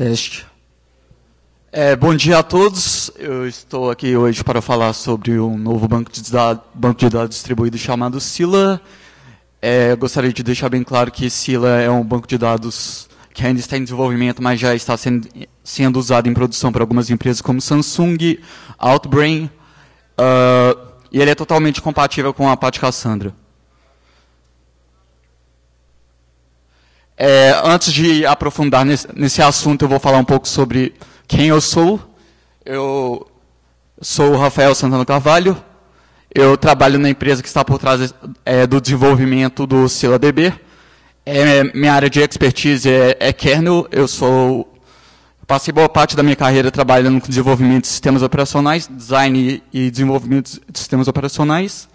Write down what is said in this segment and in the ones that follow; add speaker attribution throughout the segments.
Speaker 1: Teste. É, bom dia a todos. Eu estou aqui hoje para falar sobre um novo banco de dados, banco de dados distribuído chamado Sila. É, gostaria de deixar bem claro que Sila é um banco de dados que ainda está em desenvolvimento, mas já está sendo, sendo usado em produção por algumas empresas como Samsung, Outbrain, uh, e ele é totalmente compatível com a Apache Cassandra. É, antes de aprofundar nesse, nesse, assunto, eu vou falar um pouco sobre quem eu sou. Eu sou o Rafael Santana Carvalho. Eu trabalho na empresa que está por trás é, do desenvolvimento do SilaDB. É, minha área de expertise é, é kernel. Eu sou passei boa parte da minha carreira trabalhando com desenvolvimento de sistemas operacionais, design e desenvolvimento de sistemas operacionais.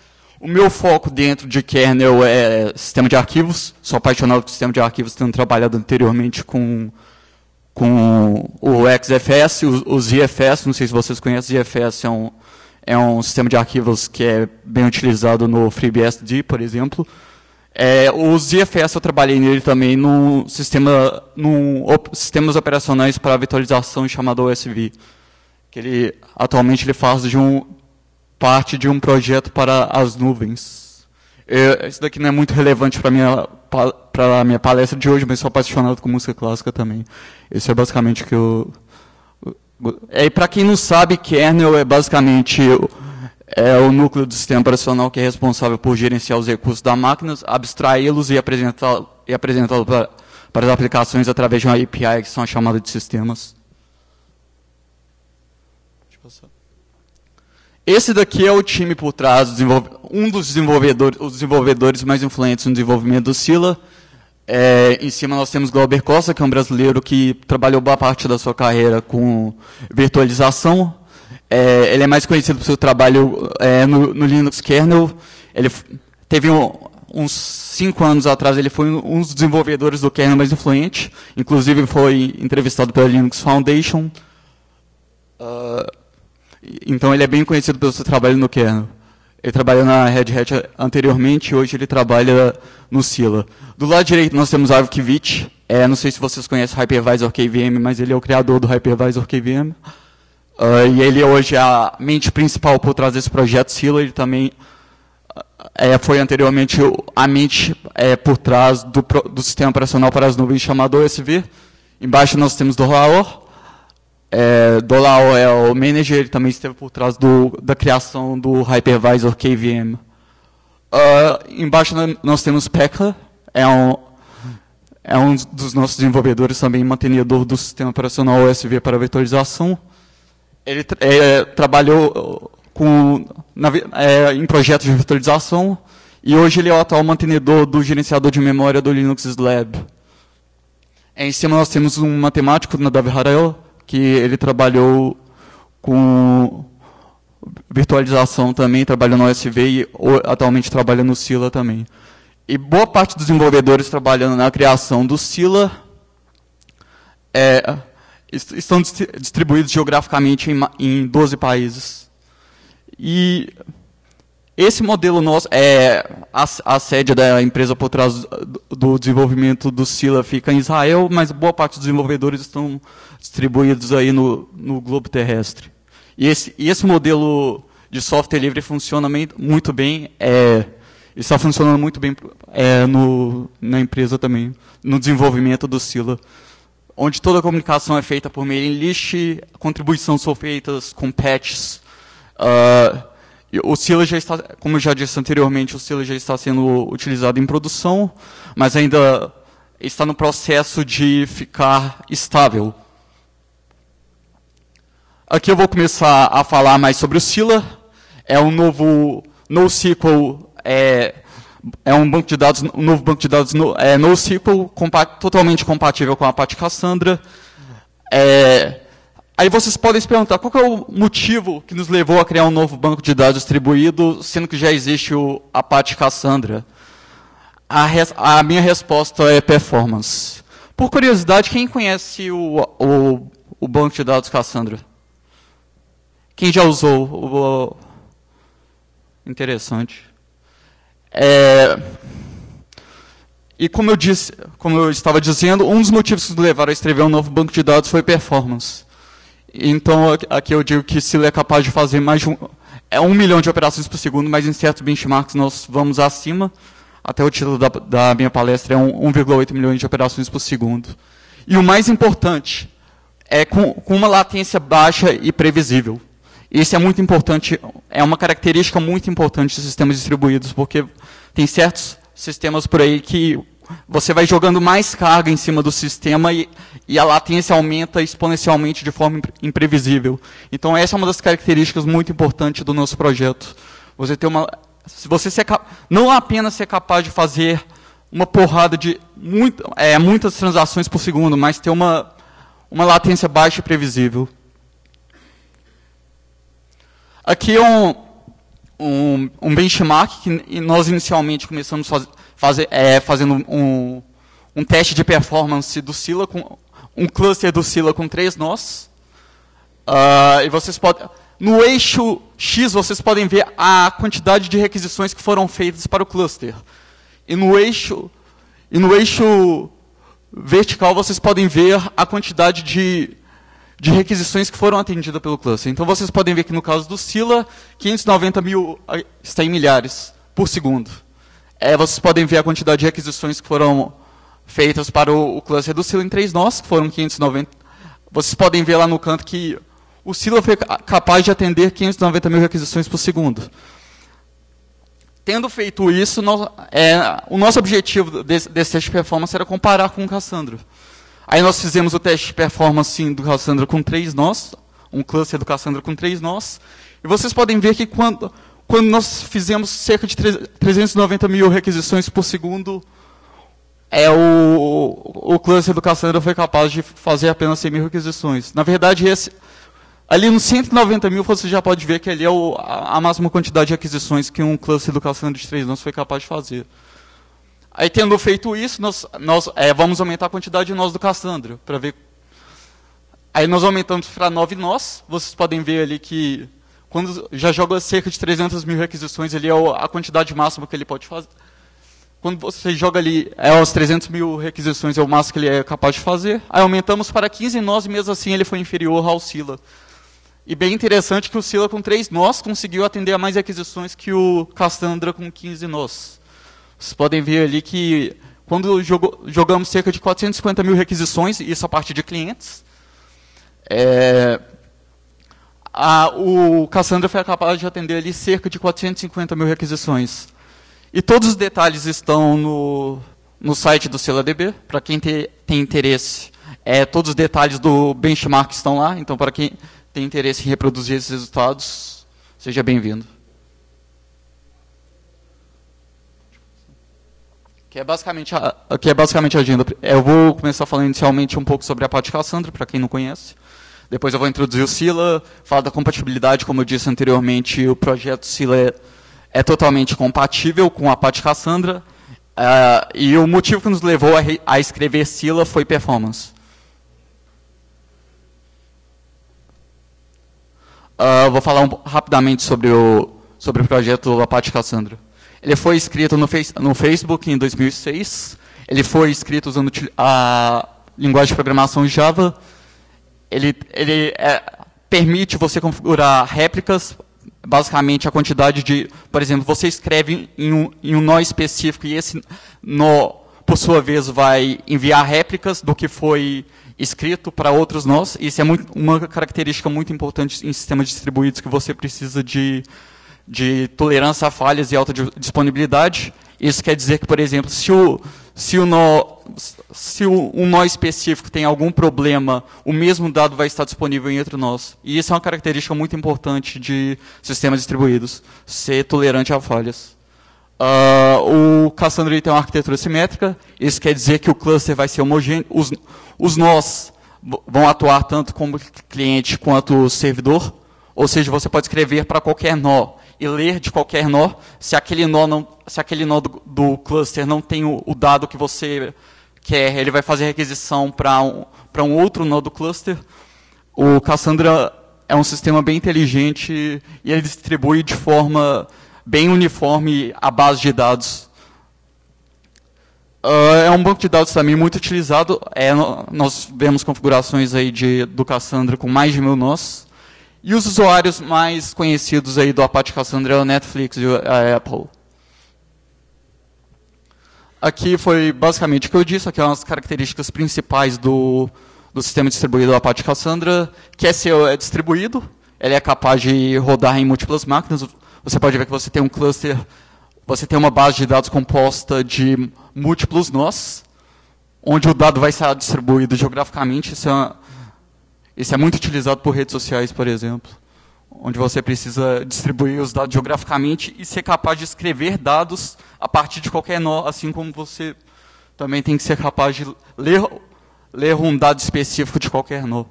Speaker 1: O meu foco dentro de kernel é sistema de arquivos. Sou apaixonado por sistema de arquivos, tendo trabalhado anteriormente com, com o XFS, o, o ZFS. Não sei se vocês conhecem, ZFS é um, é um sistema de arquivos que é bem utilizado no FreeBSD, por exemplo. É, o ZFS eu trabalhei nele também no sistema, no op, sistemas operacionais para virtualização chamado OSV, que ele atualmente ele faz de um parte de um projeto para as nuvens. É, isso daqui não é muito relevante para minha para a minha palestra de hoje, mas sou apaixonado com música clássica também. Esse é basicamente o que eu é, para quem não sabe, kernel é basicamente é o núcleo do sistema operacional que é responsável por gerenciar os recursos da máquina, abstraí-los e apresentá-los apresentá para, para as aplicações através de uma API, que são as chamadas de sistemas. Esse daqui é o time por trás, um dos desenvolvedores, os desenvolvedores mais influentes no desenvolvimento do Sila. É, em cima nós temos Glauber Costa, que é um brasileiro que trabalhou boa parte da sua carreira com virtualização, é, ele é mais conhecido por seu trabalho é, no, no, Linux kernel. Ele teve um, uns cinco anos atrás, ele foi um dos desenvolvedores do kernel mais influente. Inclusive, foi entrevistado pela Linux Foundation. Uh, então, ele é bem conhecido pelo seu trabalho no kernel. Ele trabalhou na Red Hat anteriormente, e hoje ele trabalha no Sila. Do lado direito, nós temos Arv Kivich. É, não sei se vocês conhecem Hypervisor KVM, mas ele é o criador do Hypervisor KVM. Uh, e ele hoje é a mente principal por trás desse projeto Silo. Ele também é, foi anteriormente a mente é, por trás do, do, sistema operacional para as nuvens chamado OSV. Embaixo nós temos Dolaor. É, Dolaor é o manager, ele também esteve por trás do, da criação do hypervisor KVM. Uh, embaixo nós temos Pekka, é um, é um dos nossos desenvolvedores também mantenedor do sistema operacional OSV para virtualização. Ele é, trabalhou com, na, é, em projetos de virtualização e hoje ele é o atual mantenedor do gerenciador de memória do Linux Lab. Em cima nós temos um matemático, Nadav Harel, que ele trabalhou com virtualização também, trabalhou no OSV e atualmente trabalha no Sila também. E boa parte dos desenvolvedores trabalhando na criação do Sila é, estão distribuídos geograficamente em, em 12 países. E esse modelo nosso, é, a, a sede da empresa por trás do, desenvolvimento do Sila fica em Israel, mas boa parte dos desenvolvedores estão distribuídos aí no, no globo terrestre. E esse, e esse modelo de software livre funciona muito bem, é, está funcionando muito bem é, no, na empresa também, no desenvolvimento do Sila onde toda a comunicação é feita por mailing list, contribuições são feitas com patches. Uh, o Sila já está, como eu já disse anteriormente, o Sila já está sendo utilizado em produção, mas ainda está no processo de ficar estável. Aqui eu vou começar a falar mais sobre o Sila. É um novo NoSQL é, é um banco de dados, um novo banco de dados no, é, NoSQL, compa totalmente compatível com a Apache Cassandra. É, aí vocês podem se perguntar, qual é o motivo que nos levou a criar um novo banco de dados distribuído, sendo que já existe o Apache Cassandra? A, res, a minha resposta é performance. Por curiosidade, quem conhece o, o, o banco de dados Cassandra? Quem já usou? O, o, interessante. É, e como eu disse, como eu estava dizendo, um dos motivos que nos levaram a escrever um novo banco de dados foi performance. Então aqui eu digo que Scylla é capaz de fazer mais de um, é um milhão de operações por segundo, mas em certos benchmarks nós vamos acima. Até o título da, da minha palestra é 1,8 milhões de operações por segundo. E o mais importante, é com, com uma latência baixa e previsível. Isso é muito importante, é uma característica muito importante de sistemas distribuídos, porque tem certos sistemas por aí que você vai jogando mais carga em cima do sistema e, e, a latência aumenta exponencialmente de forma imprevisível. Então essa é uma das características muito importantes do nosso projeto. Você ter uma, você ser, não apenas ser capaz de fazer uma porrada de muito, é, muitas transações por segundo, mas ter uma uma latência baixa e previsível. Aqui é um, um, um benchmark que nós inicialmente começamos faz, é, fazendo um, um teste de performance do Scylla, com, um cluster do Scylla com três nós. Uh, e vocês podem, no eixo X, vocês podem ver a quantidade de requisições que foram feitas para o cluster. E no eixo, e no eixo vertical, vocês podem ver a quantidade de, de requisições que foram atendidas pelo cluster. Então, vocês podem ver que no caso do Scylla, 590 mil está em milhares por segundo. É, vocês podem ver a quantidade de requisições que foram feitas para o, o cluster do Scylla em três nós, que foram 590. Vocês podem ver lá no canto que o Scylla foi capaz de atender 590 mil requisições por segundo. Tendo feito isso, nós, é, o nosso objetivo desse, desse, teste de performance era comparar com o Cassandra. Aí nós fizemos o teste de performance do Cassandra com três nós, um cluster do Cassandra com três nós, e vocês podem ver que quando, quando nós fizemos cerca de 390 mil requisições por segundo, é o, o cluster do Cassandra foi capaz de fazer apenas 100 mil requisições. Na verdade, esse, Ali nos 190 mil, você já pode ver que ali é o, a, a, máxima quantidade de aquisições que um cluster do Cassandra de 3 nós foi capaz de fazer. Aí, tendo feito isso, nós, nós é, vamos aumentar a quantidade de nós do Cassandra, para ver. Aí nós aumentamos para 9 nós. Vocês podem ver ali que, quando já joga cerca de 300 mil requisições, ali é a quantidade máxima que ele pode fazer. Quando você joga ali, é os 300 mil requisições, é o máximo que ele é capaz de fazer. Aí aumentamos para 15 nós, e mesmo assim ele foi inferior ao Sila. E bem interessante que o Sila com 3 nós conseguiu atender a mais aquisições que o Cassandra com 15 nós. Vocês podem ver ali que quando jogou, jogamos cerca de 450 mil requisições, isso a partir de clientes, é, a, o Cassandra foi capaz de atender ali cerca de 450 mil requisições. E todos os detalhes estão no, no site do SelaDB, para quem te, tem interesse. É, todos os detalhes do benchmark estão lá, então para quem tem interesse em reproduzir esses resultados, seja bem-vindo. Que é basicamente a, que é basicamente a agenda. Eu vou começar falando inicialmente um pouco sobre a parte Cassandra, para quem não conhece. Depois eu vou introduzir o Sila, falar da compatibilidade, como eu disse anteriormente, o projeto Sila é, é totalmente compatível com a parte Cassandra. Uh, e o motivo que nos levou a, a escrever Sila foi performance. Uh, vou falar um, rapidamente sobre o, sobre o projeto Apache Cassandra. Ele foi escrito no, face, no Facebook em 2006. Ele foi escrito usando a linguagem de programação Java. Ele, ele é, permite você configurar réplicas, basicamente a quantidade de... Por exemplo, você escreve em um, em um nó específico e esse nó, por sua vez, vai enviar réplicas do que foi escrito para outros nós. Isso é muito, uma característica muito importante em sistemas distribuídos que você precisa de, de tolerância a falhas e alta disponibilidade. Isso quer dizer que, por exemplo, se, o, se, o nó, se um nó específico tem algum problema, o mesmo dado vai estar disponível em outro nós. E isso é uma característica muito importante de sistemas distribuídos, ser tolerante a falhas. Uh, o Cassandra tem uma arquitetura simétrica, isso quer dizer que o cluster vai ser homogêneo, os, os nós vão atuar tanto como cliente quanto servidor, ou seja, você pode escrever para qualquer nó e ler de qualquer nó, se aquele nó, não, se aquele nó do, do cluster não tem o, o, dado que você quer, ele vai fazer requisição para um, um outro nó do cluster. O Cassandra é um sistema bem inteligente e ele distribui de forma bem uniforme a base de dados. Uh, é um banco de dados também muito utilizado. É, nós vemos configurações aí de, do Cassandra com mais de mil nós. E os usuários mais conhecidos aí do Apache Cassandra é o Netflix e a Apple. Aqui foi basicamente o que eu disse, aqui são as características principais do, do sistema distribuído do Apache Cassandra, que é é distribuído, ele é capaz de rodar em múltiplas máquinas. Você pode ver que você tem um cluster, você tem uma base de dados composta de múltiplos nós, onde o dado vai ser distribuído geograficamente. Isso é, isso é muito utilizado por redes sociais, por exemplo, onde você precisa distribuir os dados geograficamente e ser capaz de escrever dados a partir de qualquer nó, assim como você também tem que ser capaz de ler, ler um dado específico de qualquer nó.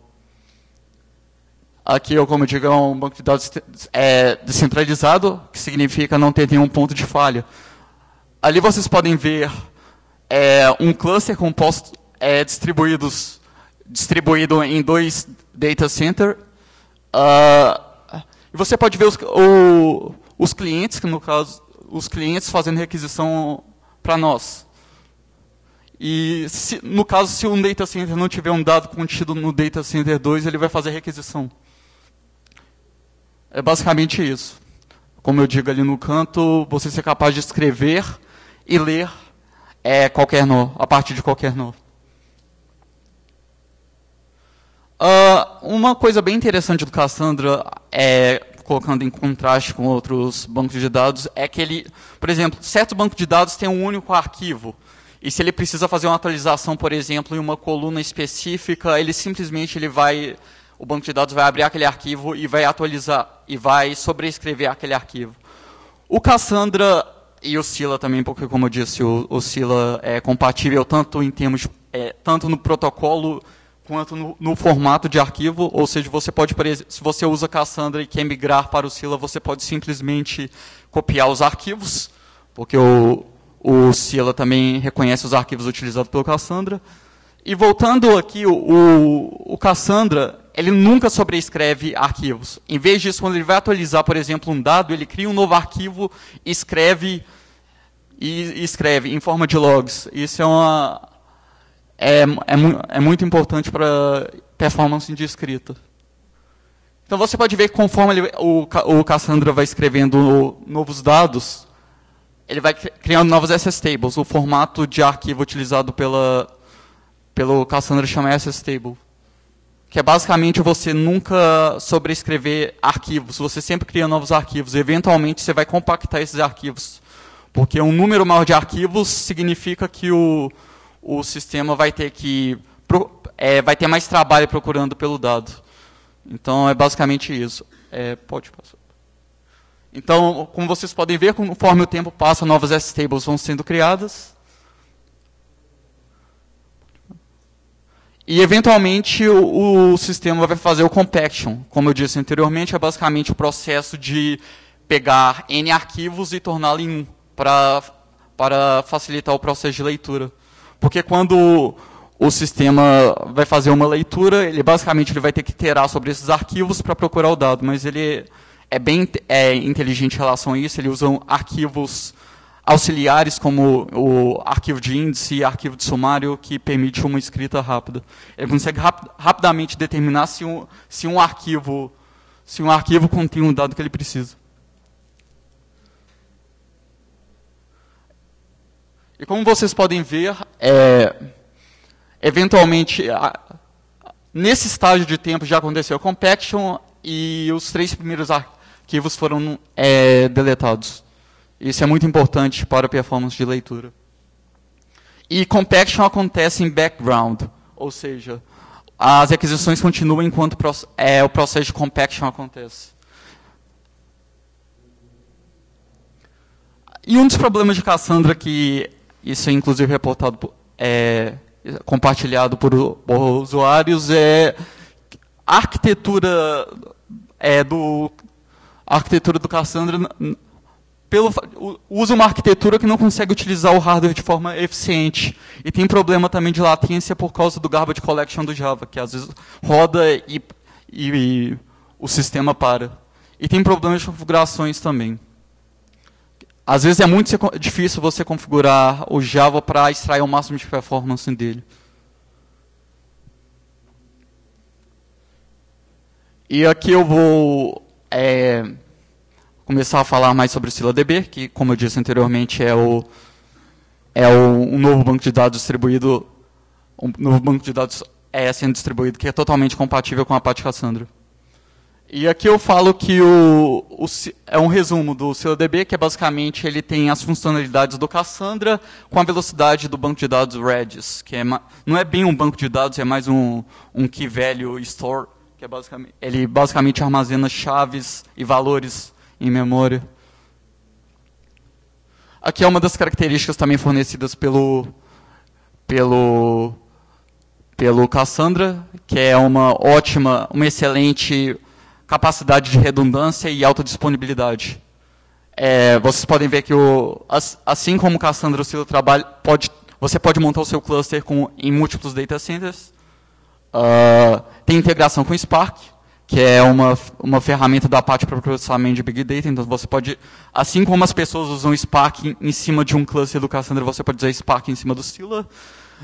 Speaker 1: Aqui, como eu digo, é um banco de dados é, descentralizado, que significa não ter nenhum ponto de falha. Ali vocês podem ver é, um cluster composto é, distribuídos, distribuído em dois data centers. Uh, e você pode ver os, o, os clientes, que no caso, os clientes fazendo requisição para nós. E se, no caso, se um data center não tiver um dado contido no data center 2, ele vai fazer requisição. É basicamente isso. Como eu digo ali no canto, você ser capaz de escrever e ler é qualquer nó, a partir de qualquer nó. Uh, uma coisa bem interessante do Cassandra, é, colocando em contraste com outros bancos de dados, é que ele, por exemplo, certo banco de dados tem um único arquivo. E se ele precisa fazer uma atualização, por exemplo, em uma coluna específica, ele simplesmente ele vai, o banco de dados vai abrir aquele arquivo e vai atualizar e vai sobrescrever aquele arquivo. O Cassandra e o Sila também, porque como eu disse, o, o Sila é compatível tanto em termos, é, tanto no protocolo quanto no, no, formato de arquivo, ou seja, você pode, se você usa Cassandra e quer migrar para o Sila, você pode simplesmente copiar os arquivos, porque o, o Sila também reconhece os arquivos utilizados pelo Cassandra. E voltando aqui, o, o, Cassandra, ele nunca sobrescreve arquivos. Em vez disso, quando ele vai atualizar, por exemplo, um dado, ele cria um novo arquivo, escreve e escreve em forma de logs. Isso é, uma, é, é, é muito importante para performance de escrita. Então você pode ver que conforme ele, o, o Cassandra vai escrevendo novos dados, ele vai criando novos SS tables. O formato de arquivo utilizado pela, pelo Cassandra chama SS table. Que é basicamente você nunca sobrescrever arquivos, você sempre cria novos arquivos. Eventualmente você vai compactar esses arquivos porque um número maior de arquivos significa que o, o sistema vai ter que é, vai ter mais trabalho procurando pelo dado. Então é basicamente isso. É, pode passar. Então, como vocês podem ver, conforme o tempo passa, novas S-tables vão sendo criadas. E, eventualmente, o, o, sistema vai fazer o compaction. Como eu disse anteriormente, é basicamente o processo de pegar N arquivos e torná-lo em um para, para facilitar o processo de leitura. Porque quando o sistema vai fazer uma leitura, ele basicamente ele vai ter que iterar sobre esses arquivos para procurar o dado, mas ele é bem é, inteligente em relação a isso, ele usa arquivos auxiliares como o arquivo de índice e arquivo de sumário que permite uma escrita rápida. Ele consegue rap rapidamente determinar se um, se um arquivo se um arquivo contém um dado que ele precisa. E como vocês podem ver, é, eventualmente, a, nesse estágio de tempo já aconteceu compaction e os três primeiros arquivos foram é, deletados. Isso é muito importante para a performance de leitura. E compaction acontece em background, ou seja, as aquisições continuam enquanto é, o processo de compaction acontece. E um dos problemas de Cassandra que isso é inclusive reportado, é, compartilhado por, por usuários, é a arquitetura é, do a arquitetura do Cassandra pelo, usa uma arquitetura que não consegue utilizar o hardware de forma eficiente. E tem problema também de latência por causa do garbage collection do Java, que às vezes roda e, e, e o sistema para. E tem problemas de configurações também. Às vezes é muito difícil você configurar o Java para extrair o máximo de performance dele. E aqui eu vou é, começar a falar mais sobre o ScyllaDB, que, como eu disse anteriormente, é o é o, um novo banco de dados distribuído, um novo banco de dados ESN distribuído que é totalmente compatível com a Apache Cassandra. E aqui eu falo que o, o, é um resumo do CLDB, que é basicamente ele tem as funcionalidades do Cassandra com a velocidade do banco de dados Redis, que é, não é bem um banco de dados, é mais um, um key value store, que é basicamente, ele basicamente armazena chaves e valores em memória. Aqui é uma das características também fornecidas pelo, pelo, pelo Cassandra, que é uma ótima, uma excelente capacidade de redundância e alta disponibilidade. É, vocês podem ver que, o, assim como o Cassandra o seu trabalho, pode, você pode montar o seu cluster com, em múltiplos data centers. Uh, tem integração com o Spark, que é uma, uma ferramenta da Apache para processamento de Big Data. Então, você pode, assim como as pessoas usam Spark em, em cima de um cluster do Cassandra, você pode usar Spark em cima do Scala.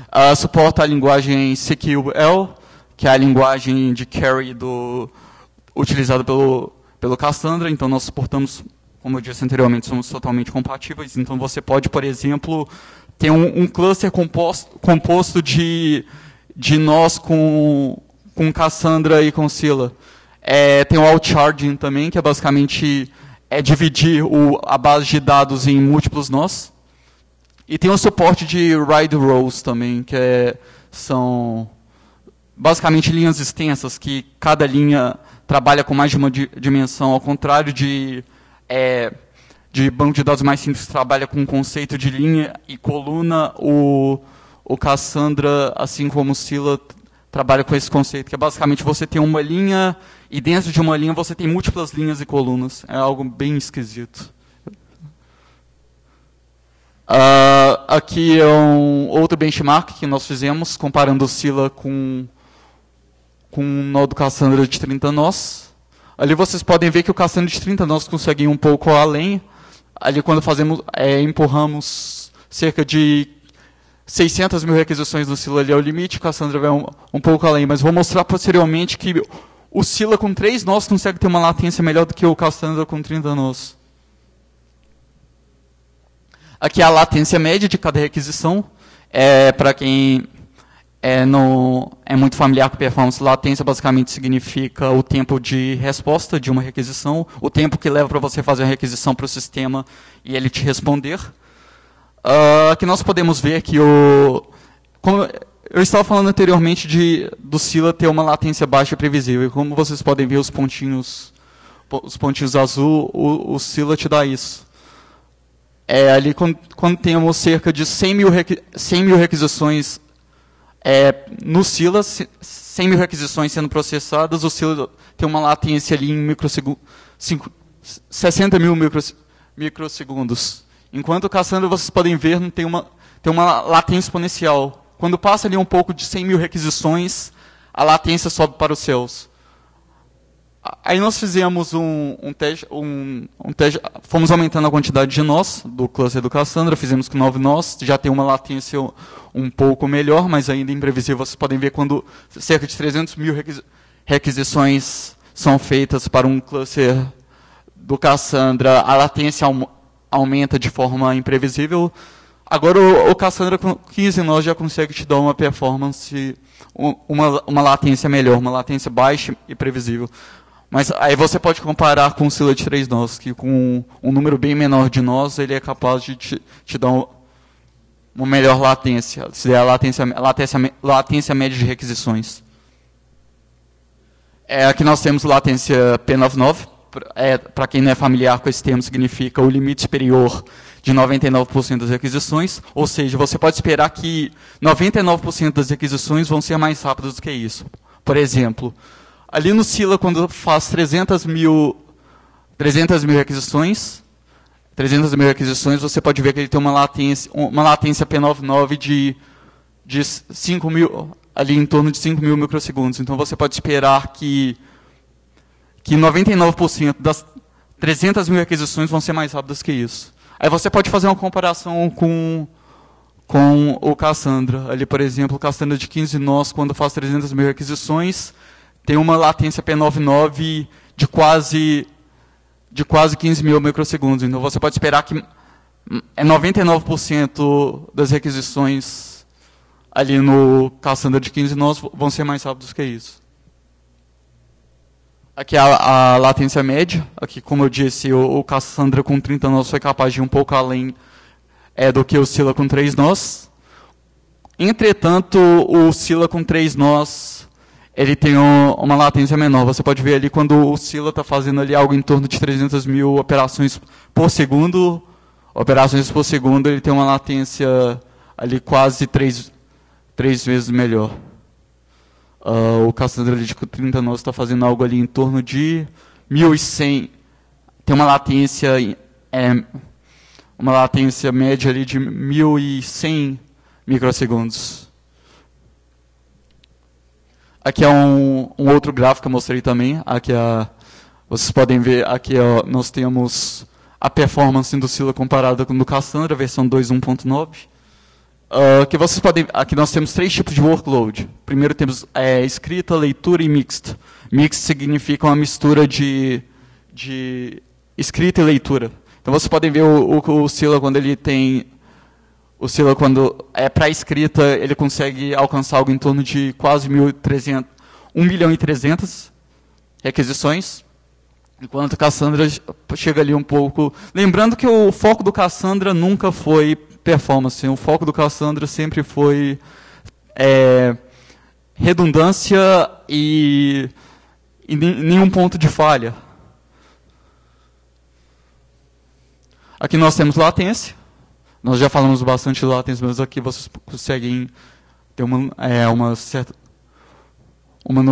Speaker 1: Uh, suporta a linguagem CQL, que é a linguagem de carry do, utilizada pelo, pelo Cassandra. Então, nós suportamos, como eu disse anteriormente, somos totalmente compatíveis. Então, você pode, por exemplo, ter um, um cluster composto, composto de, de nós com, com Cassandra e com Scala. É, tem o outcharging também, que é basicamente é dividir o, a base de dados em múltiplos nós. E tem o suporte de ride rows também, que é, são basicamente linhas extensas, que cada linha trabalha com mais de uma dimensão, ao contrário de, é, de banco de dados mais simples, trabalha com o conceito de linha e coluna, o, o Cassandra, assim como o Scylla, trabalha com esse conceito, que é basicamente você tem uma linha e dentro de uma linha você tem múltiplas linhas e colunas. É algo bem esquisito. Uh, aqui é um outro benchmark que nós fizemos, comparando o Scylla com, com um do Cassandra de 30 nós. Ali vocês podem ver que o Cassandra de 30 nós consegue ir um pouco além. Ali quando fazemos, é, empurramos cerca de 600 mil requisições no Sila ali é o limite, o Cassandra vai um, um pouco além, mas vou mostrar posteriormente que o Sila com 3 nós consegue ter uma latência melhor do que o Cassandra com 30 nós. Aqui é a latência média de cada requisição. É, Para quem é, no, é muito familiar com performance, latência basicamente significa o tempo de resposta de uma requisição, o tempo que leva para você fazer uma requisição para o sistema e ele te responder. Uh, aqui nós podemos ver que o. Como eu estava falando anteriormente de, do Sila ter uma latência baixa e previsível. E como vocês podem ver os pontinhos, os pontinhos azul, o, o Sila te dá isso. É, ali quando, quando temos cerca de 100 mil, 100 mil requisições é, no Sila, 100 mil requisições sendo processadas, o Sila tem uma latência ali em microsegundos, 60 mil microsegundos. Enquanto o Cassandra, vocês podem ver, tem uma, tem uma latência exponencial. Quando passa ali um pouco de 100 mil requisições, a latência sobe para os céus. Aí nós fizemos um, um teste, um, um teste, fomos aumentando a quantidade de nós do cluster do Cassandra, fizemos com 9 nós, já tem uma latência um pouco melhor, mas ainda imprevisível. Vocês podem ver quando cerca de 300 mil requisições são feitas para um cluster do Cassandra, a latência aumenta de forma imprevisível. Agora o, o Cassandra com 15 nós já consegue te dar uma performance, uma, uma latência melhor, uma latência baixa e previsível. Mas aí você pode comparar com o Scylla de 3 nós, que com um número bem menor de nós, ele é capaz de te, te dar um, uma melhor latência, se é a latência, latência, latência média de requisições. É, aqui nós temos latência P99, é, para quem não é familiar com esse termo, significa o limite superior de 99% das requisições, ou seja, você pode esperar que 99% das requisições vão ser mais rápidas do que isso. Por exemplo, ali no Sila, quando faz 300 mil, 300 mil requisições, 300 mil requisições, você pode ver que ele tem uma latência, uma latência P99 de, de 5 mil, ali em torno de 5 mil microsegundos. Então você pode esperar que que 99% das 300 mil requisições vão ser mais rápidas que isso. Aí você pode fazer uma comparação com, com o Cassandra. Ali, por exemplo, o Cassandra de 15 nós, quando faz 300 mil requisições, tem uma latência P99 de quase, de quase 15 mil microsegundos. Então você pode esperar que é 99% das requisições ali no Cassandra de 15 nós vão ser mais rápidos que isso. Aqui a, a latência média. Aqui, como eu disse, o, o Cassandra com 30 nós foi capaz de ir um pouco além é, do que o Scylla com 3 nós. Entretanto, o Scylla com 3 nós ele tem um, uma latência menor. Você pode ver ali quando o Scylla está fazendo ali algo em torno de 300 mil operações por segundo, operações por segundo, ele tem uma latência ali quase três, três vezes melhor. Uh, o Cassandra de 30 nós está fazendo algo ali em torno de 1.100. Tem uma latência, é, uma latência média ali de 1.100 microsegundos. Aqui é um, um, outro gráfico que eu mostrei também. Aqui é, vocês podem ver, aqui ó, nós temos a performance do Scylla comparada com o do Cassandra, versão 2.1.9. Uh, que vocês podem, aqui nós temos três tipos de workload. Primeiro temos é, escrita, leitura e mixed. Mixed significa uma mistura de, de escrita e leitura. Então vocês podem ver o, o, o quando ele tem o Scylla quando é para escrita ele consegue alcançar algo em torno de quase 1.300, 1 milhão e 300 requisições. Enquanto Cassandra chega ali um pouco. Lembrando que o foco do Cassandra nunca foi performance. O foco do Cassandra sempre foi é, redundância e, e nenhum ponto de falha. Aqui nós temos latência. Nós já falamos bastante latência, mas aqui vocês conseguem ter uma, é, uma certa uma,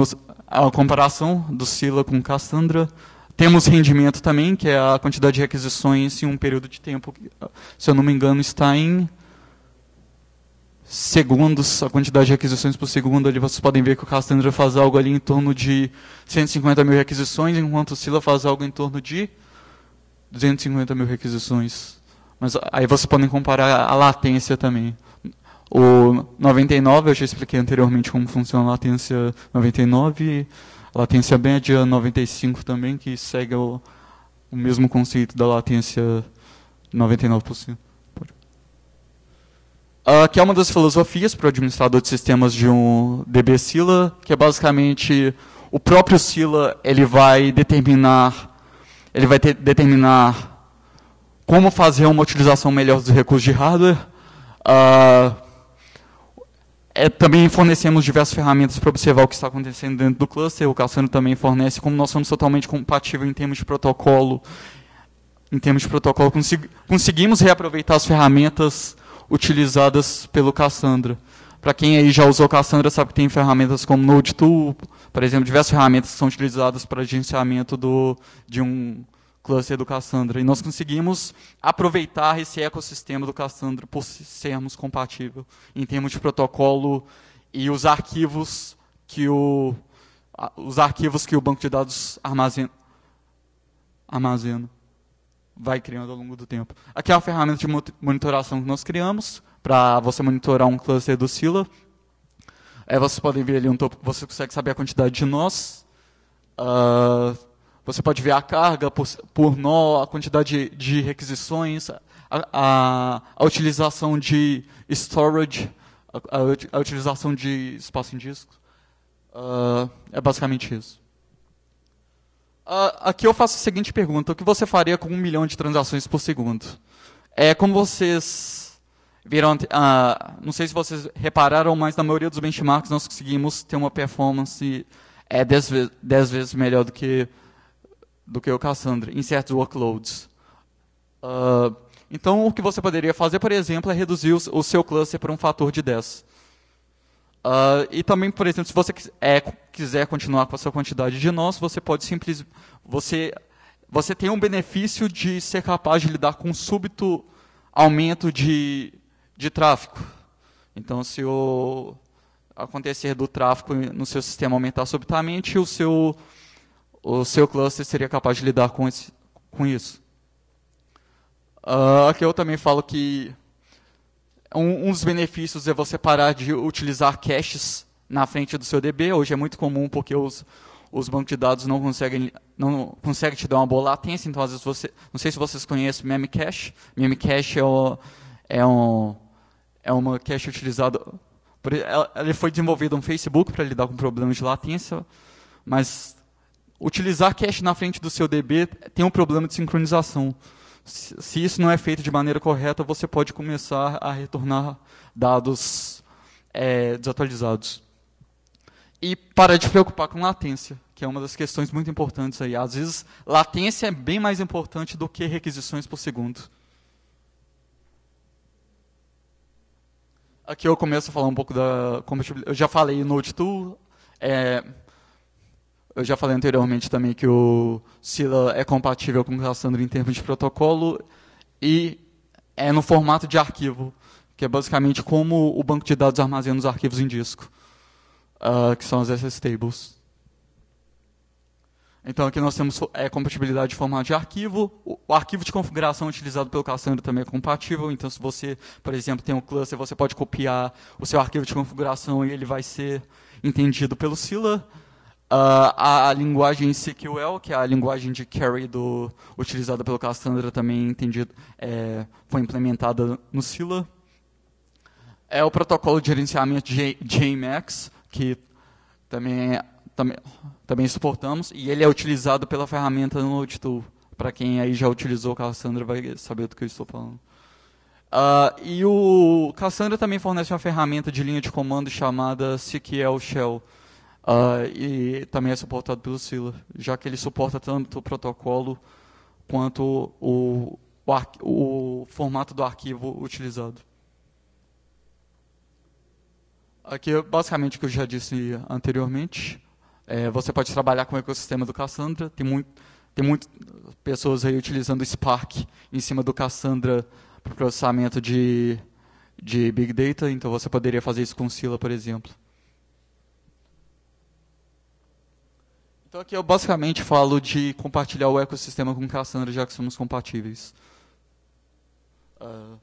Speaker 1: a comparação do Sila com Cassandra. Temos rendimento também, que é a quantidade de requisições em um período de tempo, se eu não me engano, está em segundos, a quantidade de requisições por segundo. Ali vocês podem ver que o Cassandra faz algo ali em torno de 150 mil requisições, enquanto o Sila faz algo em torno de 250 mil requisições. Mas aí vocês podem comparar a latência também. O 99, eu já expliquei anteriormente como funciona a latência 99, latência média 95 também, que segue o, o mesmo conceito da latência 99%. Aqui é uma das filosofias para o administrador de sistemas de um DB Sila, que é basicamente o próprio Sila ele vai determinar ele vai ter, determinar como fazer uma utilização melhor dos recursos de hardware. Uh, é, também fornecemos diversas ferramentas para observar o que está acontecendo dentro do cluster. O Cassandra também fornece, como nós somos totalmente compatíveis em termos de protocolo, em termos de protocolo, consegui conseguimos reaproveitar as ferramentas utilizadas pelo Cassandra. Para quem aí já usou Cassandra, sabe que tem ferramentas como Node2, por exemplo, diversas ferramentas que são utilizadas para gerenciamento do, de um cluster do Cassandra. E nós conseguimos aproveitar esse ecossistema do Cassandra por sermos compatíveis em termos de protocolo e os arquivos que o, os arquivos que o banco de dados armazena, armazena vai criando ao longo do tempo. Aqui é uma ferramenta de monitoração que nós criamos para você monitorar um cluster do Scylla. Aí vocês podem ver ali um topo, você consegue saber a quantidade de nós. Uh, você pode ver a carga por, por nó, a quantidade de, de requisições, a, a, a, utilização de storage, a, a, utilização de espaço em disco. Uh, é basicamente isso. Uh, aqui eu faço a seguinte pergunta: o que você faria com um milhão de transações por segundo? É como vocês viram, uh, não sei se vocês repararam, mas na maioria dos benchmarks nós conseguimos ter uma performance é, dez, dez vezes melhor do que do que o Cassandra em certos workloads. Uh, então, o que você poderia fazer, por exemplo, é reduzir o, seu cluster para um fator de 10. Uh, ah, e também, por exemplo, se você é, quiser continuar com a sua quantidade de nós, você pode simplesmente... Você, você tem um benefício de ser capaz de lidar com um súbito aumento de, de tráfego. Então, se o acontecer do tráfego no seu sistema aumentar subitamente, o seu o seu cluster seria capaz de lidar com, esse, com isso. Uh, aqui eu também falo que um, um, dos benefícios é você parar de utilizar caches na frente do seu DB. Hoje é muito comum porque os, os bancos de dados não conseguem, não conseguem te dar uma boa latência. Então, às vezes, você, não sei se vocês conhecem Memcache. Memcache é, o, é, um, é uma cache utilizada... Ele foi desenvolvido no Facebook para lidar com problemas de latência, mas utilizar cache na frente do seu DB tem um problema de sincronização se isso não é feito de maneira correta, você pode começar a retornar dados é, desatualizados. E para de preocupar com latência, que é uma das questões muito importantes aí. Às vezes, latência é bem mais importante do que requisições por segundo. Aqui eu começo a falar um pouco da compatibilidade. Eu já falei Node 2, é, eu já falei anteriormente também que o Scylla é compatível com o Cassandra em termos de protocolo e é no formato de arquivo, que é basicamente como o banco de dados armazena os arquivos em disco, uh, que são as SS tables. Então aqui nós temos é, compatibilidade de formato de arquivo. O, arquivo de configuração utilizado pelo Cassandra também é compatível. Então se você, por exemplo, tem um cluster, você pode copiar o seu arquivo de configuração e ele vai ser entendido pelo Scylla. Uh, a, a, linguagem CQL, que é a linguagem de carry do, utilizada pelo Cassandra, também entendido, é, foi implementada no Scylla. É o protocolo de gerenciamento JMax, que também, também, também suportamos, e ele é utilizado pela ferramenta NodeTool. Para quem aí já utilizou o Cassandra vai saber do que eu estou falando. Uh, e o Cassandra também fornece uma ferramenta de linha de comando chamada CQL Shell, Uh, e também é suportado pelo Scylla, já que ele suporta tanto o protocolo quanto o, o, o formato do arquivo utilizado. Aqui é basicamente o que eu já disse anteriormente. É, você pode trabalhar com o ecossistema do Cassandra. Tem, muito, tem muitas pessoas aí utilizando Spark em cima do Cassandra para processamento de, de Big Data. Então você poderia fazer isso com o Scylla, por exemplo. Então aqui eu basicamente falo de compartilhar o ecossistema com Cassandra, já que somos compatíveis. Uh,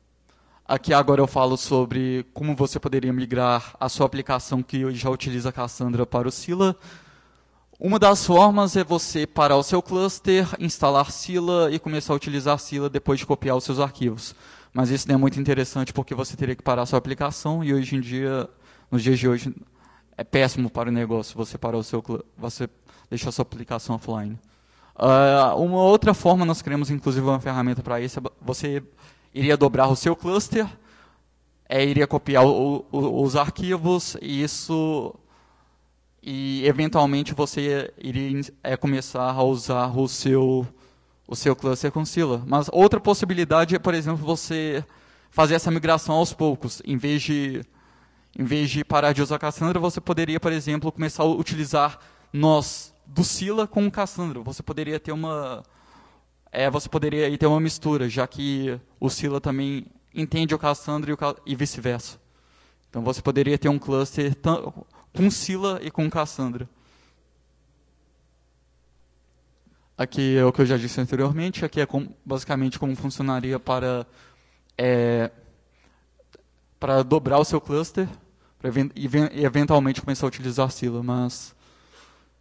Speaker 1: aqui agora eu falo sobre como você poderia migrar a sua aplicação que já utiliza Cassandra para o Scylla. Uma das formas é você parar o seu cluster, instalar Scylla e começar a utilizar Scylla depois de copiar os seus arquivos. Mas isso não é muito interessante porque você teria que parar a sua aplicação e hoje em dia, nos dias de hoje, é péssimo para o negócio você parar o seu você deixar sua aplicação offline. Uh, uma outra forma, nós criamos inclusive uma ferramenta para isso, você iria dobrar o seu cluster, é, iria copiar o, o, os arquivos, e isso e eventualmente você iria é, começar a usar o seu o seu cluster com Scylla. Mas outra possibilidade é, por exemplo, você fazer essa migração aos poucos, em vez de em vez de parar de usar Cassandra, você poderia, por exemplo, começar a utilizar nós do Sila com o Cassandra. Você poderia ter uma é, você poderia ter uma mistura, já que o Sila também entende o Cassandra e, e vice-versa. Então você poderia ter um cluster com Sila e com Cassandra. Aqui é o que eu já disse anteriormente, aqui é basicamente como funcionaria para é, para dobrar o seu cluster para eventualmente começar a utilizar Sila, mas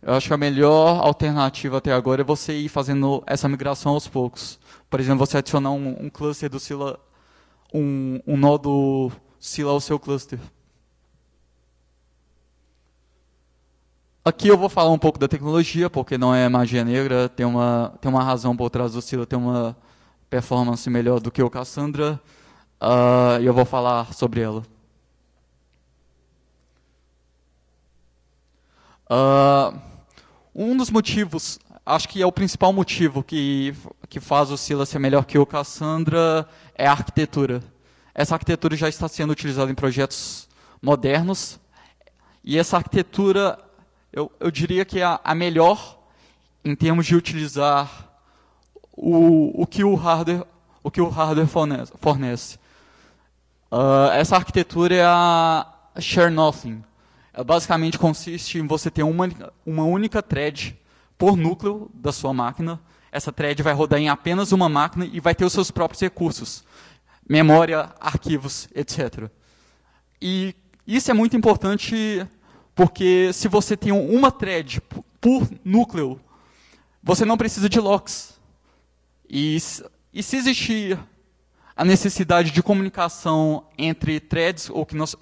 Speaker 1: eu acho que a melhor alternativa até agora é você ir fazendo essa migração aos poucos. Por exemplo, você adicionar um, um cluster do Sila, um, um nodo Sila ao seu cluster. Aqui eu vou falar um pouco da tecnologia, porque não é magia negra, tem uma, tem uma razão por trás do Sila ter uma performance melhor do que o Cassandra, uh, e eu vou falar sobre ela. Uh, um dos motivos, acho que é o principal motivo que, que faz o Sila ser melhor que o Cassandra é a arquitetura. Essa arquitetura já está sendo utilizada em projetos modernos. E essa arquitetura, eu, eu diria que é a, a melhor em termos de utilizar o, o, que, o, hardware, o que o hardware fornece. Uh, essa arquitetura é a Share Nothing basicamente consiste em você ter uma, uma única thread por núcleo da sua máquina. essa thread vai rodar em apenas uma máquina e vai ter os seus próprios recursos, memória, arquivos, etc. E isso é muito importante porque se você tem uma thread por núcleo, você não precisa de locks. E, e se existir a necessidade de comunicação entre threads, ou que nós,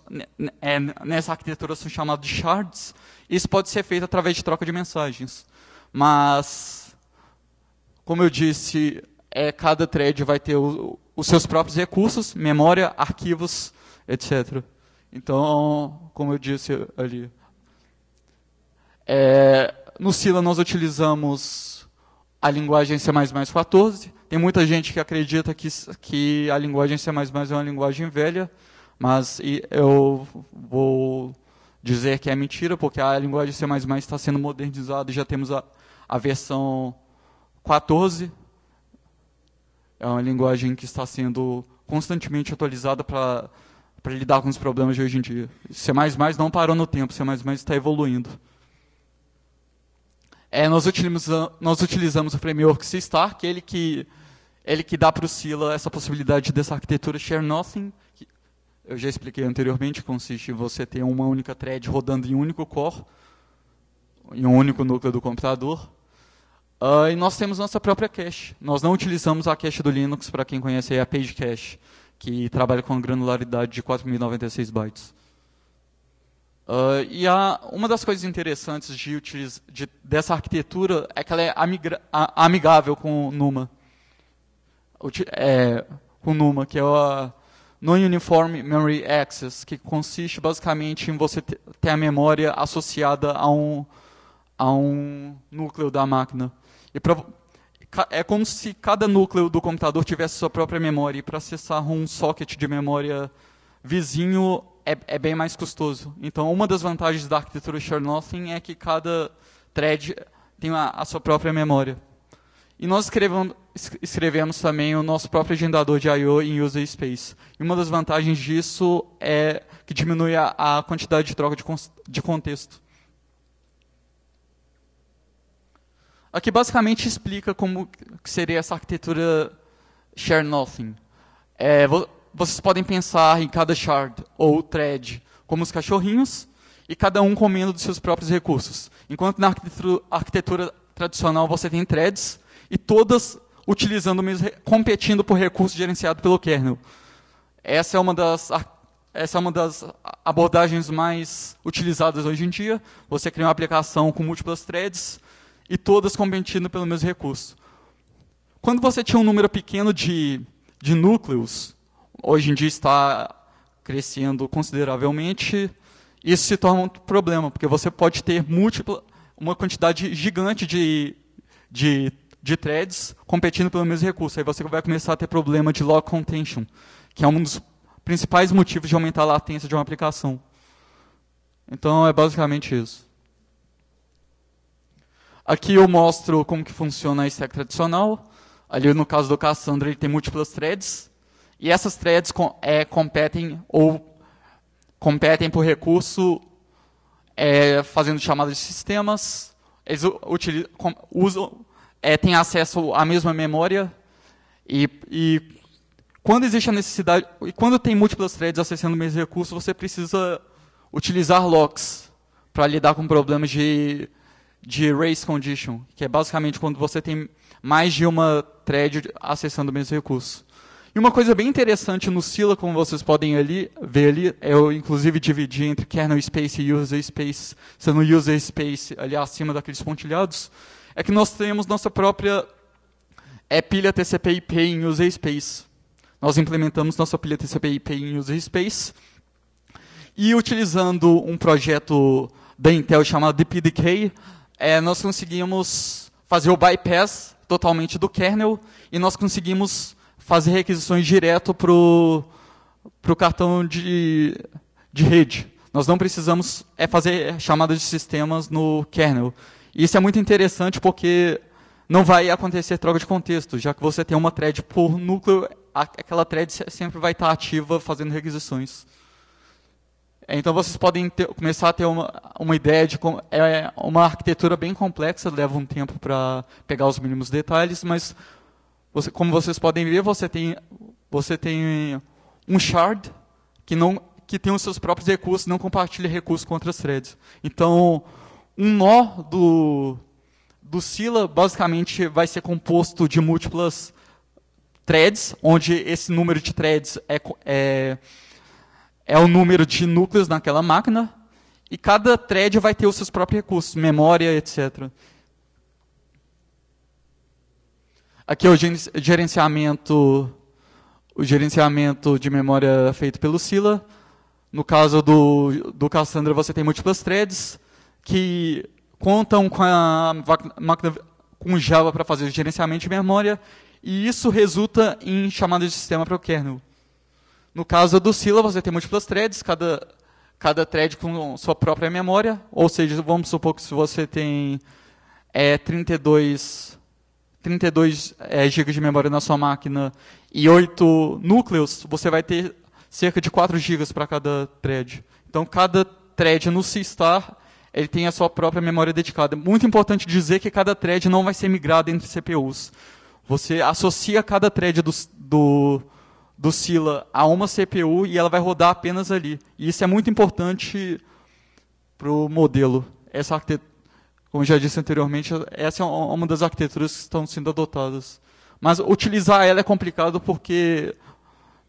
Speaker 1: é, nessa arquitetura são chamados de shards, isso pode ser feito através de troca de mensagens. Mas, como eu disse, é, cada thread vai ter o, os seus próprios recursos, memória, arquivos, etc. Então, como eu disse ali, é, no Sila nós utilizamos a linguagem C++14, tem muita gente que acredita que, que a linguagem C++ é uma linguagem velha, mas eu vou dizer que é mentira, porque a linguagem C++ está sendo modernizada já temos a, a versão 14. É uma linguagem que está sendo constantemente atualizada para lidar com os problemas de hoje em dia. C++ não parou no tempo, C++ está evoluindo. É, nós, utilizamos, nós utilizamos o framework C-Star, é ele que ele que dá para o Sila essa possibilidade dessa arquitetura share nothing, que eu já expliquei anteriormente, consiste em você ter uma única thread rodando em um único core, em um único núcleo do computador. Uh, e nós temos nossa própria cache. Nós não utilizamos a cache do Linux, para quem conhece a Page Cache, que trabalha com granularidade de 4.096 bytes. Uh, e a, uma das coisas interessantes de, de, dessa arquitetura é que ela é amigra, a, amigável com o NUMA é, com NUMA, que é o Non-Uniform Memory Access, que consiste basicamente em você ter a memória associada a um, a um núcleo da máquina. E pra, é como se cada núcleo do computador tivesse sua própria memória, e para acessar um socket de memória vizinho é, é, bem mais custoso. Então, uma das vantagens da arquitetura Share Nothing é que cada thread tem a, a sua própria memória. E nós escrevemos, também o nosso próprio agendador de I.O. em User Space. E uma das vantagens disso é que diminui a, a quantidade de troca de, de contexto. Aqui basicamente explica como seria essa arquitetura share nothing. É, vocês podem pensar em cada shard ou thread como os cachorrinhos e cada um comendo dos seus próprios recursos. Enquanto na arquitetura, arquitetura tradicional você tem threads e todas utilizando competindo por recurso gerenciado pelo kernel. Essa é uma das essa é uma das abordagens mais utilizadas hoje em dia. Você cria uma aplicação com múltiplas threads e todas competindo pelo mesmo recurso. Quando você tinha um número pequeno de, de núcleos, hoje em dia está crescendo consideravelmente, isso se torna um problema, porque você pode ter múltipla, uma quantidade gigante de, de de threads competindo pelo mesmo recurso. Aí você vai começar a ter problema de lock contention, que é um dos principais motivos de aumentar a latência de uma aplicação. Então é basicamente isso. Aqui eu mostro como que funciona a stack tradicional. Ali no caso do Cassandra ele tem múltiplas threads e essas threads com, é, competem ou competem por recurso é, fazendo chamadas de sistemas. Eles utilizam, usam é, tem acesso à mesma memória e, e quando existe a necessidade, e quando tem múltiplas threads acessando o mesmo recurso, você precisa utilizar locks para lidar com problemas de, de race condition, que é basicamente quando você tem mais de uma thread acessando o mesmo recurso. E uma coisa bem interessante no Scylla, como vocês podem ali, ver ali, eu inclusive dividi entre kernel space e user space, sendo user space ali acima daqueles pontilhados, é que nós temos nossa própria é, pilha TCP/IP em user space. Nós implementamos nossa pilha TCP/IP em user space e utilizando um projeto da Intel chamado DPDK, é, nós conseguimos fazer o bypass totalmente do kernel e nós conseguimos fazer requisições direto para o cartão de, de rede. Nós não precisamos é, fazer chamadas de sistemas no kernel. Isso é muito interessante porque não vai acontecer troca de contexto, já que você tem uma thread por núcleo, aquela thread sempre vai estar ativa fazendo requisições. Então vocês podem ter, começar a ter uma, uma ideia de como é uma arquitetura bem complexa, leva um tempo para pegar os mínimos detalhes, mas você, como vocês podem ver, você tem você tem um shard que não que tem os seus próprios recursos, não compartilha recursos com outras threads. Então, um nó do do Scylla basicamente vai ser composto de múltiplas threads, onde esse número de threads é, é é o número de núcleos naquela máquina, e cada thread vai ter os seus próprios recursos, memória, etc. Aqui é o gerenciamento, o gerenciamento de memória feito pelo Scylla. No caso do, do Cassandra, você tem múltiplas threads que contam com a máquina com Java para fazer o gerenciamento de memória, e isso resulta em chamadas de sistema para o kernel. No caso do Scylla, você tem múltiplas threads, cada, cada thread com sua própria memória, ou seja, vamos supor que se você tem é, 32, 32 é, GB de memória na sua máquina e 8 núcleos, você vai ter cerca de 4 GB para cada thread. Então, cada thread no C-Star ele tem a sua própria memória dedicada. Muito importante dizer que cada thread não vai ser migrado entre CPUs. Você associa cada thread do, do do Sila a uma CPU e ela vai rodar apenas ali. E isso é muito importante para o modelo. Essa como já disse anteriormente, essa é uma das arquiteturas que estão sendo adotadas. Mas utilizar ela é complicado porque,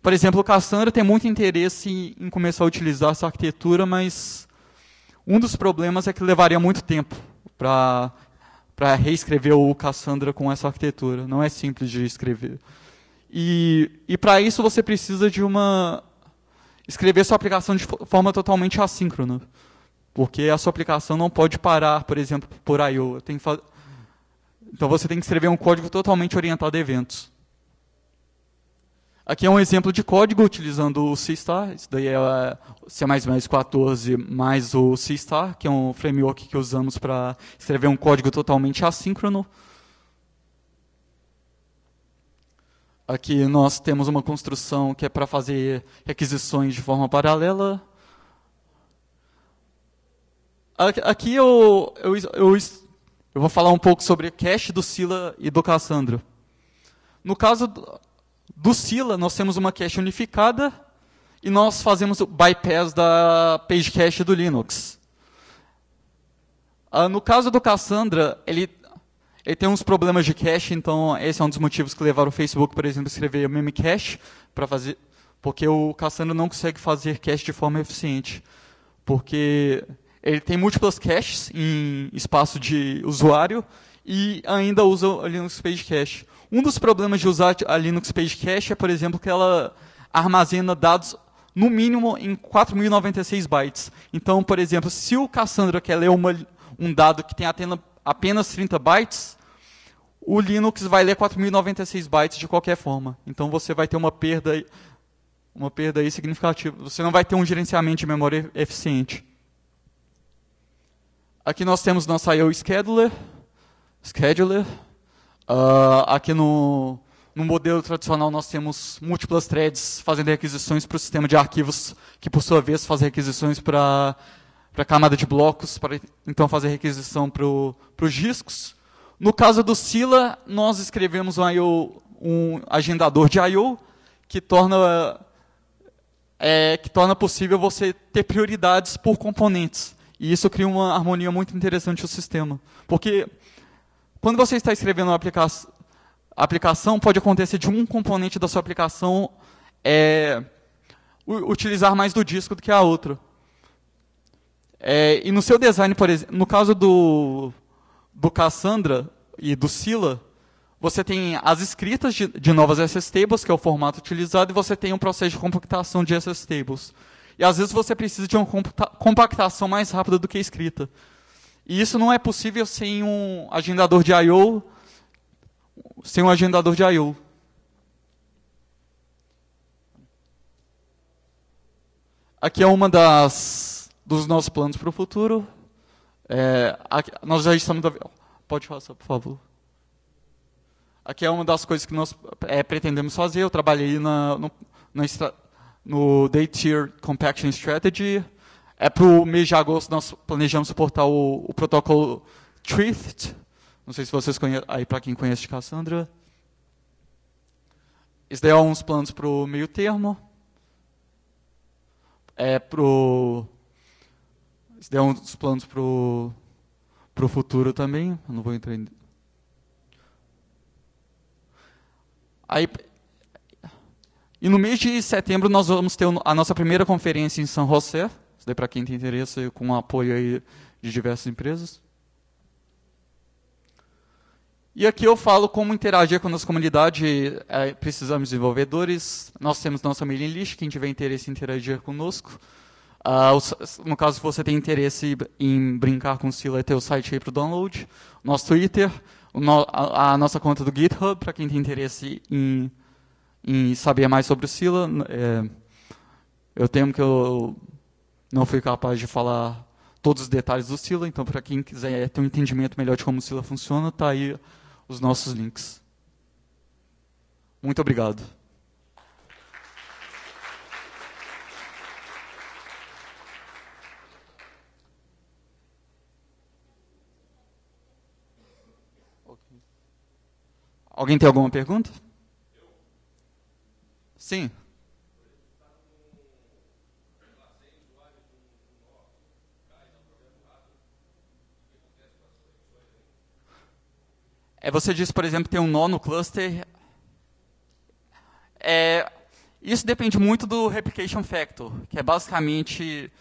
Speaker 1: por exemplo, o Cassandra tem muito interesse em começar a utilizar essa arquitetura, mas um dos problemas é que levaria muito tempo para para reescrever o Cassandra com essa arquitetura. Não é simples de escrever. E, e para isso você precisa de uma. escrever sua aplicação de forma totalmente assíncrona. Porque a sua aplicação não pode parar, por exemplo, por I.O. Então você tem que escrever um código totalmente orientado a eventos. Aqui é um exemplo de código utilizando o C-Star. Isso daí é o C++14 mais o C-Star, que é um framework que usamos para escrever um código totalmente assíncrono. Aqui nós temos uma construção que é para fazer requisições de forma paralela. Aqui eu, eu, eu, eu vou falar um pouco sobre cache do Sila e do Cassandra. No caso do, Sila, nós temos uma cache unificada e nós fazemos o bypass da page cache do Linux. Ah, no caso do Cassandra, ele ele tem uns problemas de cache, então esse é um dos motivos que levaram o Facebook, por exemplo, a escrever meme cache para fazer, porque o Cassandra não consegue fazer cache de forma eficiente, porque ele tem múltiplas caches em espaço de usuário e ainda usa a Linux Page Cache. Um dos problemas de usar a Linux Page Cache é, por exemplo, que ela armazena dados no mínimo em 4.096 bytes. Então, por exemplo, se o Cassandra quer ler uma, um dado que tem apenas apenas 30 bytes, o Linux vai ler 4.096 bytes de qualquer forma. Então você vai ter uma perda, uma perda aí significativa. Você não vai ter um gerenciamento de memória eficiente. Aqui nós temos nosso I.O. Scheduler. scheduler. Uh, aqui no, no modelo tradicional nós temos múltiplas threads fazendo requisições para o sistema de arquivos, que por sua vez faz requisições para a camada de blocos, para então fazer requisição para os discos. No caso do Sila, nós escrevemos um, IO, um agendador de I.O. que torna, é, que torna possível você ter prioridades por componentes. E isso cria uma harmonia muito interessante no sistema. Porque quando você está escrevendo uma aplica aplicação, pode acontecer de um componente da sua aplicação é, utilizar mais do disco do que a outra. É, e no seu design, por exemplo, no caso do, do Cassandra e do Scylla, você tem as escritas de, de novas SS tables, que é o formato utilizado, e você tem um processo de compactação de SS tables. E às vezes você precisa de uma compactação mais rápida do que a escrita. E isso não é possível sem um agendador de I/O, sem um agendador de I/O. Aqui é uma das dos nossos planos para o futuro. É, aqui, nós já estamos. Pode passar, por favor. Aqui é uma das coisas que nós é, pretendemos fazer. Eu trabalhei na, no, na, no Day Tier Compaction Strategy. É para o mês de agosto nós planejamos suportar o, o protocolo Thrift. Não sei se vocês conhecem, aí para quem conhece de Cassandra. Isso daí é uns planos para o meio termo. É pro. Isso daí é uns planos para o futuro também. Eu não vou entrar em. Aí, e no mês de setembro nós vamos ter a nossa primeira conferência em São José. Isso daí para quem tem interesse, com o apoio aí de diversas empresas. E aqui eu falo como interagir com a nossa comunidade. É, precisamos de desenvolvedores. Nós temos nossa mailing list. Quem tiver interesse em interagir conosco. Uh, no caso, se você tem interesse em brincar com o Sila, tem o site aí para o download. Nosso Twitter. A, a, nossa conta do GitHub, para quem tem interesse em, em saber mais sobre o Sila. É, eu temo que eu não fui capaz de falar todos os detalhes do Sila, então para quem quiser ter um entendimento melhor de como o Sila funciona, está aí os nossos links. Muito obrigado. Alguém tem alguma pergunta? Sim. É, você disse, por exemplo, tem um nó no cluster. É, isso depende muito do replication factor, que é basicamente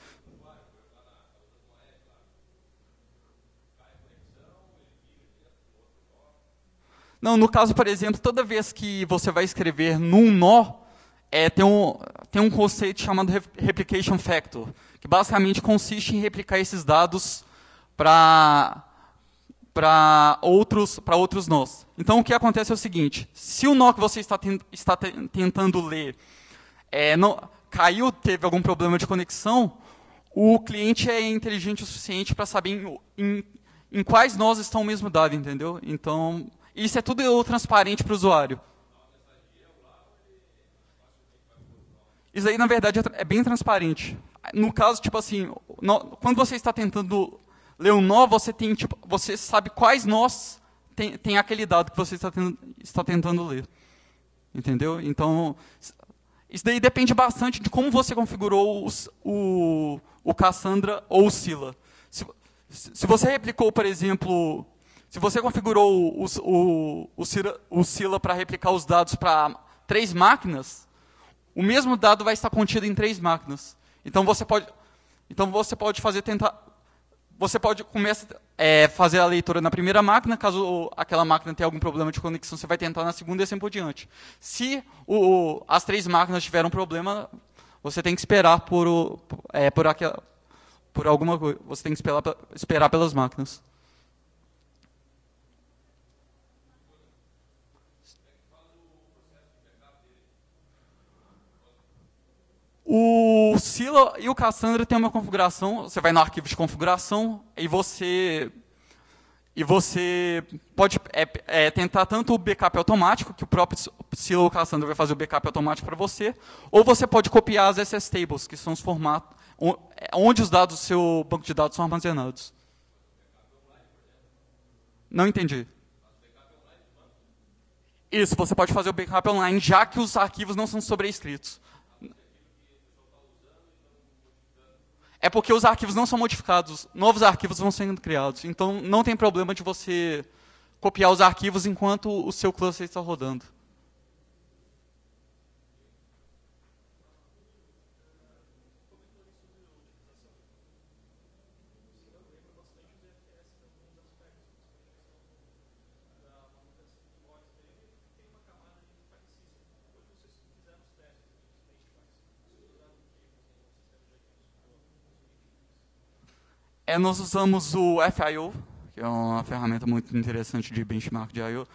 Speaker 1: Não, no caso, por exemplo, toda vez que você vai escrever num nó, é, tem, um, tem um conceito chamado replication factor, que basicamente consiste em replicar esses dados para para outros, outros nós. Então, o que acontece é o seguinte: se o nó que você está, ten, está te, tentando ler é, não, caiu, teve algum problema de conexão, o cliente é inteligente o suficiente para saber em, em, em, quais nós estão o mesmo dado, entendeu? Então, isso é tudo transparente para o usuário. Isso aí, na verdade, é, é bem transparente. No caso, tipo assim, no, quando você está tentando ler um nó, você, tem, tipo, você sabe quais nós tem, tem aquele dado que você está, tendo, está tentando ler. Entendeu? Então, isso daí depende bastante de como você configurou os, o, o Cassandra ou o Scylla. Se, se você replicou, por exemplo, se você configurou o, o, o, o para replicar os dados para três máquinas, o mesmo dado vai estar contido em três máquinas. Então você pode, então você pode fazer tentar, você pode começar a é, fazer a leitura na primeira máquina, caso aquela máquina tenha algum problema de conexão, você vai tentar na segunda e assim por diante. Se o, as três máquinas tiverem um problema, você tem que esperar por, é, por, aquela, por alguma coisa. Você tem que esperar, esperar pelas máquinas. O Sila e o Cassandra têm uma configuração, você vai no arquivo de configuração e você e você pode é, é, tentar tanto o backup automático, que o próprio Sila ou Cassandra vai fazer o backup automático para você, ou você pode copiar as SS tables, que são os formatos é, onde os dados do seu banco de dados são armazenados. Não entendi. Isso, você pode fazer o backup online, já que os arquivos não são sobrescritos. É porque os arquivos não são modificados, novos arquivos vão sendo criados. Então, não tem problema de você copiar os arquivos enquanto o seu cluster está rodando. É, nós usamos o FIO, que é uma ferramenta muito interessante de benchmark de I.O.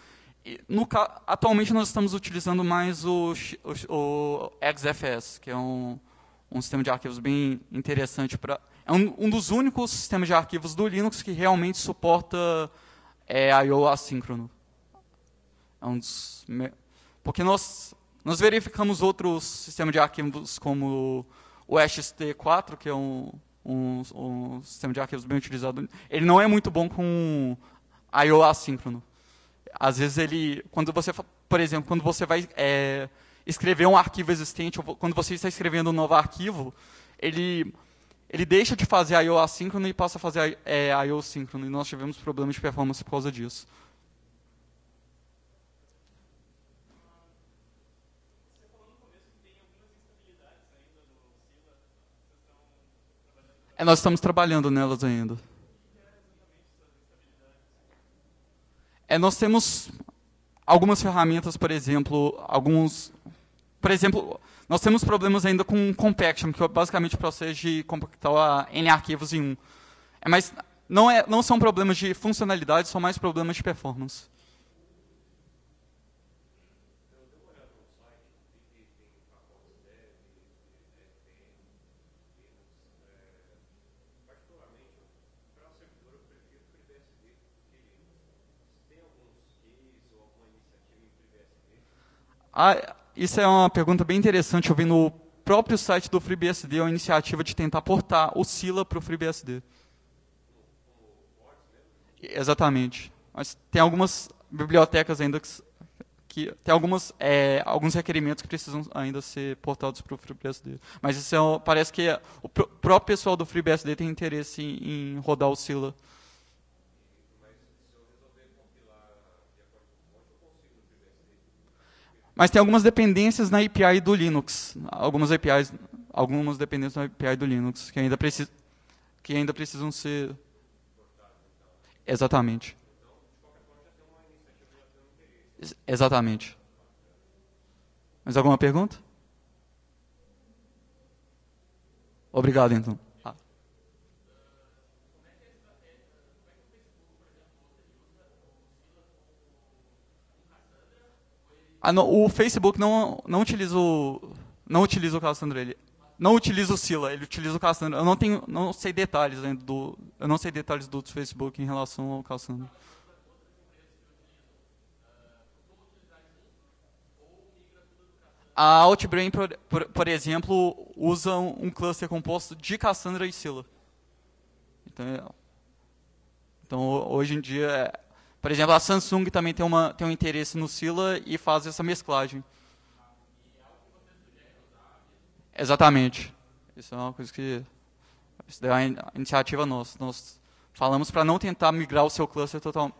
Speaker 1: No, atualmente nós estamos utilizando mais o, o, o XFS, que é um, um sistema de arquivos bem interessante para é um, um, dos únicos sistemas de arquivos do Linux que realmente suporta é, I/O assíncrono. É um dos, porque nós nós verificamos outros sistemas de arquivos como o XT4, que é um, um, um sistema de arquivos bem utilizado. Ele não é muito bom com I/O assíncrono. Às vezes ele, quando você, por exemplo, quando você vai é, escrever um arquivo existente, ou quando você está escrevendo um novo arquivo, ele ele deixa de fazer I/O assíncrono e passa a fazer é, I/O síncrono. E nós tivemos problemas de performance por causa disso. É, nós estamos trabalhando nelas ainda. É, nós temos algumas ferramentas, por exemplo, alguns, por exemplo, nós temos problemas ainda com compaction, que é basicamente o processo de compactar n arquivos em um. É, mas não, é, não são problemas de funcionalidade, são mais problemas de performance. Ah, isso é uma pergunta bem interessante. Eu vi no próprio site do FreeBSD uma iniciativa de tentar portar o Scylla para o FreeBSD. Exatamente. Mas tem algumas bibliotecas ainda que, que tem algumas, é, alguns requerimentos que precisam ainda ser portados para o FreeBSD. Mas isso é, parece que o próprio pessoal do FreeBSD tem interesse em, em rodar o Scylla. Mas tem algumas dependências na API do Linux, algumas APIs, algumas dependências na API do Linux que ainda, que ainda precisam ser Exatamente. Exatamente. Mais alguma pergunta? Obrigado, então. Ah, não, o Facebook não, não utiliza o não utiliza o Cassandra, ele não utiliza o Sila, ele utiliza o Cassandra. Eu não tenho, não sei detalhes ainda do, eu não sei detalhes do Facebook em relação ao Cassandra. A Outbrain, por, por, por, exemplo, usa um cluster composto de Cassandra e Sila. Então, é, então hoje em dia é, por exemplo, a Samsung também tem, uma, tem um interesse no Sila e faz essa mesclagem. Exatamente. Isso é uma coisa que. Isso é uma iniciativa nossa. Nós falamos para não tentar migrar o seu cluster total.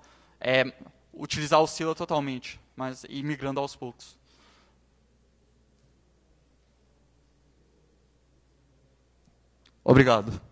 Speaker 1: É, utilizar o Sila totalmente, mas ir migrando aos poucos. Obrigado.